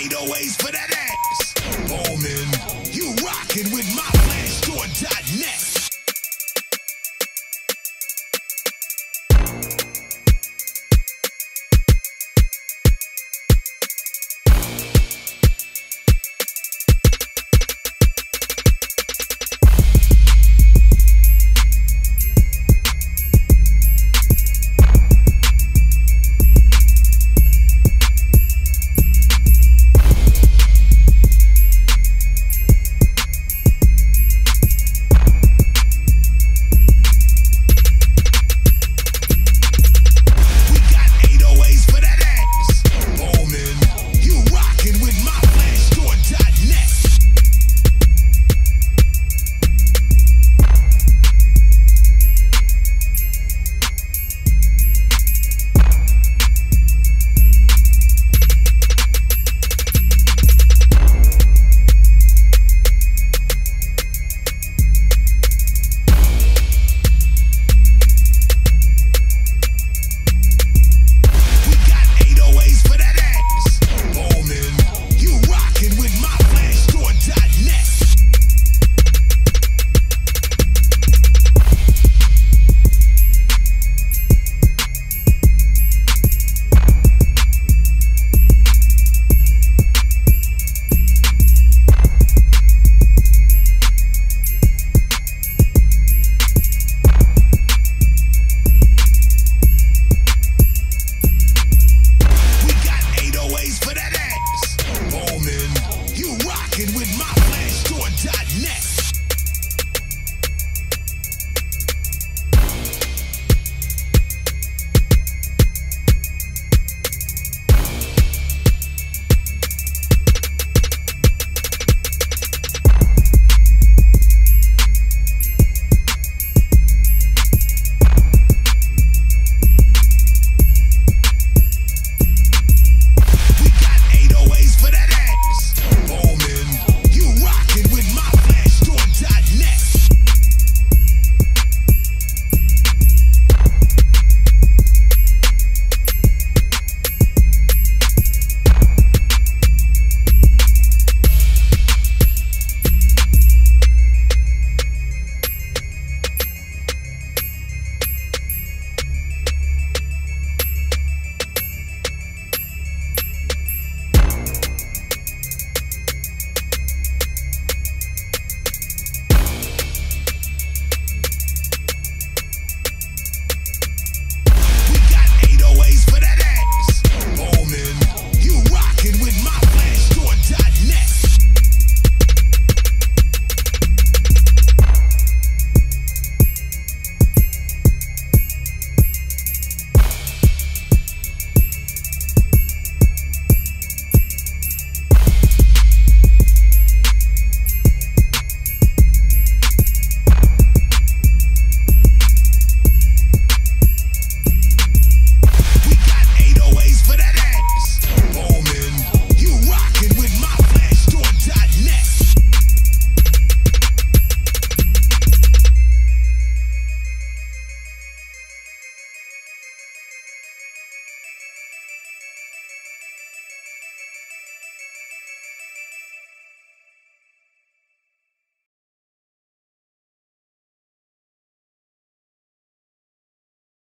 808s for that ass. Bowman, you rockin' with my.